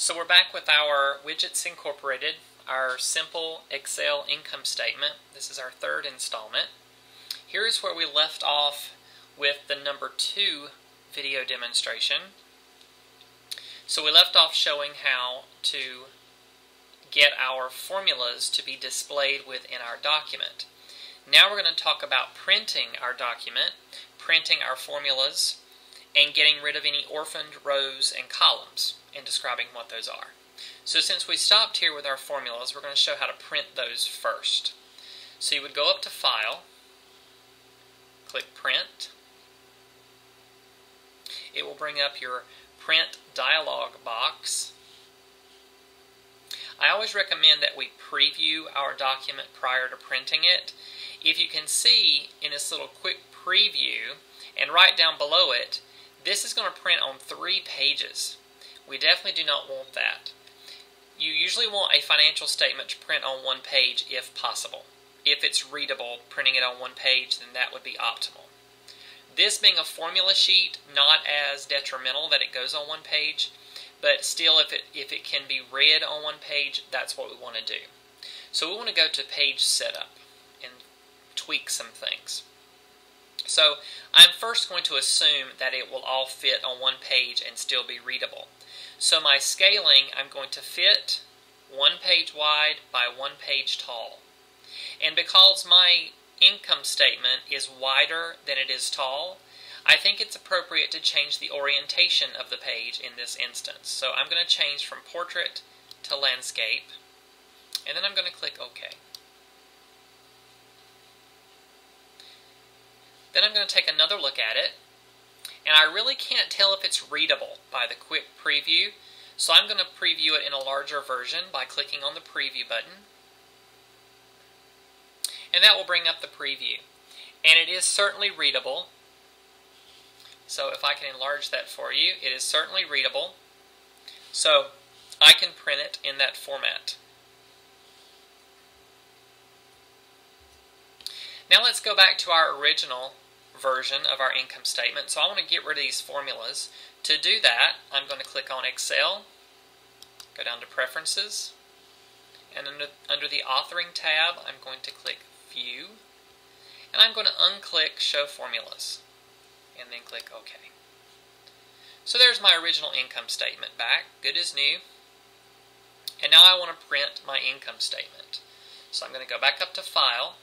So we're back with our Widgets Incorporated, our simple Excel income statement. This is our third installment. Here's where we left off with the number two video demonstration. So we left off showing how to get our formulas to be displayed within our document. Now we're going to talk about printing our document, printing our formulas, and getting rid of any orphaned rows and columns and describing what those are. So since we stopped here with our formulas, we're going to show how to print those first. So you would go up to File, click Print. It will bring up your Print dialog box. I always recommend that we preview our document prior to printing it. If you can see in this little quick preview, and right down below it, this is going to print on three pages. We definitely do not want that. You usually want a financial statement to print on one page if possible. If it's readable, printing it on one page, then that would be optimal. This being a formula sheet, not as detrimental that it goes on one page, but still if it, if it can be read on one page, that's what we want to do. So we want to go to page setup and tweak some things. So I'm first going to assume that it will all fit on one page and still be readable. So my scaling, I'm going to fit one page wide by one page tall. And because my income statement is wider than it is tall, I think it's appropriate to change the orientation of the page in this instance. So I'm going to change from portrait to landscape, and then I'm going to click OK. Then I'm going to take another look at it. And I really can't tell if it's readable by the quick preview. So I'm going to preview it in a larger version by clicking on the preview button. And that will bring up the preview. And it is certainly readable. So if I can enlarge that for you, it is certainly readable. So I can print it in that format. Now let's go back to our original version of our income statement. So I want to get rid of these formulas. To do that, I'm going to click on Excel, go down to Preferences, and under, under the Authoring tab, I'm going to click View, and I'm going to unclick Show Formulas, and then click OK. So there's my original income statement back, good as new. And now I want to print my income statement. So I'm going to go back up to File,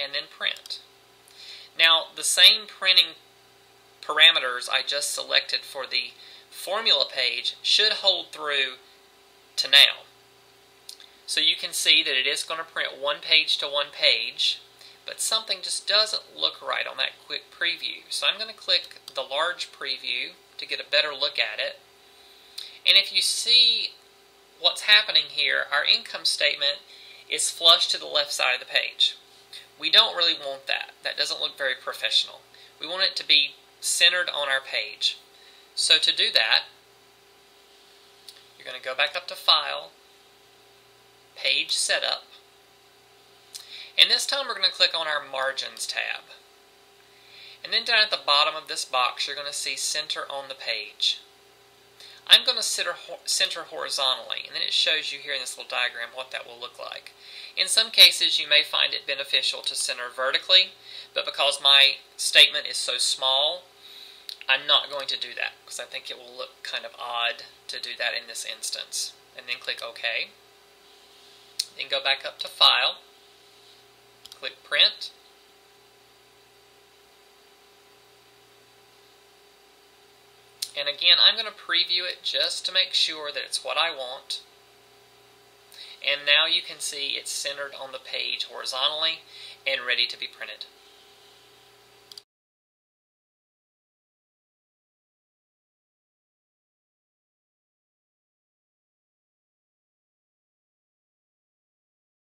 and then print. Now, the same printing parameters I just selected for the formula page should hold through to now. So you can see that it is going to print one page to one page, but something just doesn't look right on that quick preview. So I'm going to click the large preview to get a better look at it. And if you see what's happening here, our income statement is flush to the left side of the page. We don't really want that. That doesn't look very professional. We want it to be centered on our page. So to do that, you're going to go back up to File, Page Setup, and this time we're going to click on our Margins tab. And then down at the bottom of this box, you're going to see Center on the Page. I'm going to center, horizontally, and then it shows you here in this little diagram what that will look like. In some cases, you may find it beneficial to center vertically, but because my statement is so small, I'm not going to do that because I think it will look kind of odd to do that in this instance. And then click OK. Then go back up to File, click Print, And again, I'm going to preview it just to make sure that it's what I want. And now you can see it's centered on the page horizontally and ready to be printed.